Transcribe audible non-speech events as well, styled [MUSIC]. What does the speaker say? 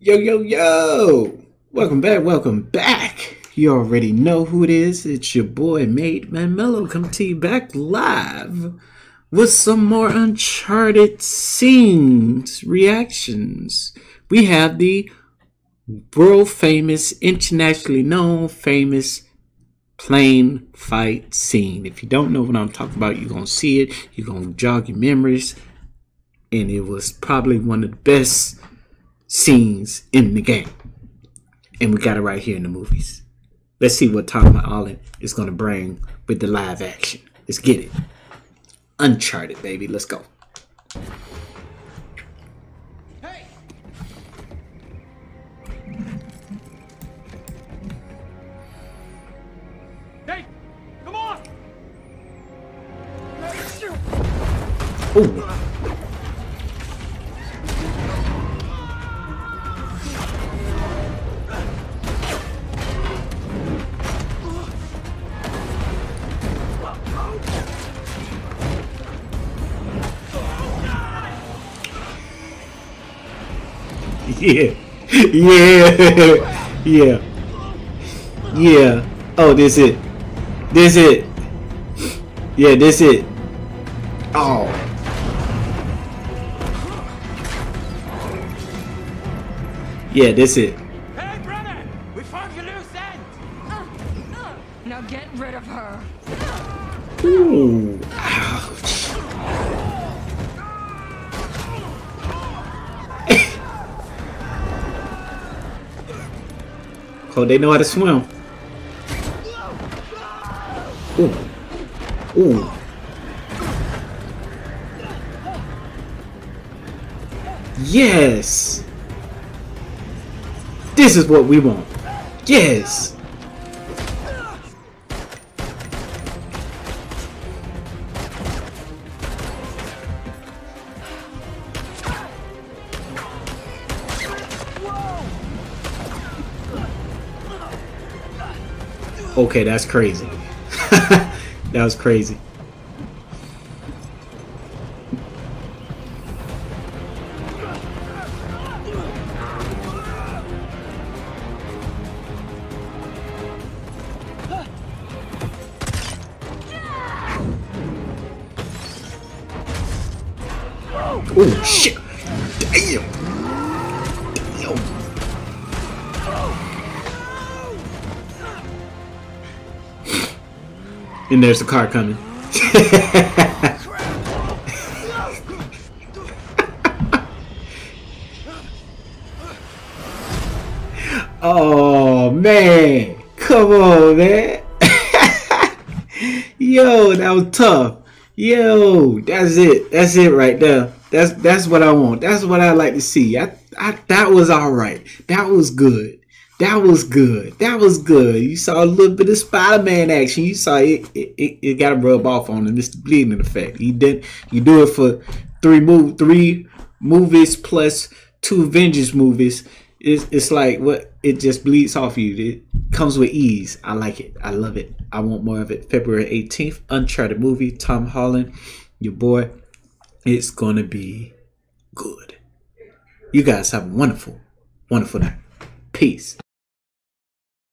Yo, yo, yo! Welcome back, welcome back. You already know who it is. It's your boy, Made Men Melo, coming to you back live with some more Uncharted scenes, reactions. We have the world famous, internationally known, famous plane fight scene. If you don't know what I'm talking about, you're going to see it. You're going to jog your memories. And it was probably one of the best scenes in the game. And we got it right here in the movies. Let's see what Tom Holland is going to bring with the live action. Let's get it. Uncharted, baby. Let's go. Hey! Hey! Come on! Ooh. [LAUGHS] Yeah. Yeah. Yeah. Yeah. Oh, this it. This it. Yeah, this it. Oh. Yeah, this it. Hey, Brennan! We found your loose end! Now get rid of her. Ooh. Ouch. Oh, they know how to swim. Ooh. Ooh. Yes. This is what we want. Yes. Okay, that's crazy. [LAUGHS] that was crazy. Oh shit! Damn! Damn! And there's the car coming. [LAUGHS] oh man, come on, man. [LAUGHS] Yo, that was tough. Yo, that's it. That's it right there. That's that's what I want. That's what I like to see. I, I that was all right. That was good. That was good. That was good. You saw a little bit of Spider-Man action. You saw it. It, it, it got to rub off on him. It's the bleeding effect. He did. You do it for three move three movies plus two Avengers movies. It's, it's like what it just bleeds off you. It comes with ease. I like it. I love it. I want more of it. February 18th, Uncharted movie. Tom Holland, your boy. It's gonna be good. You guys have a wonderful, wonderful night. Peace.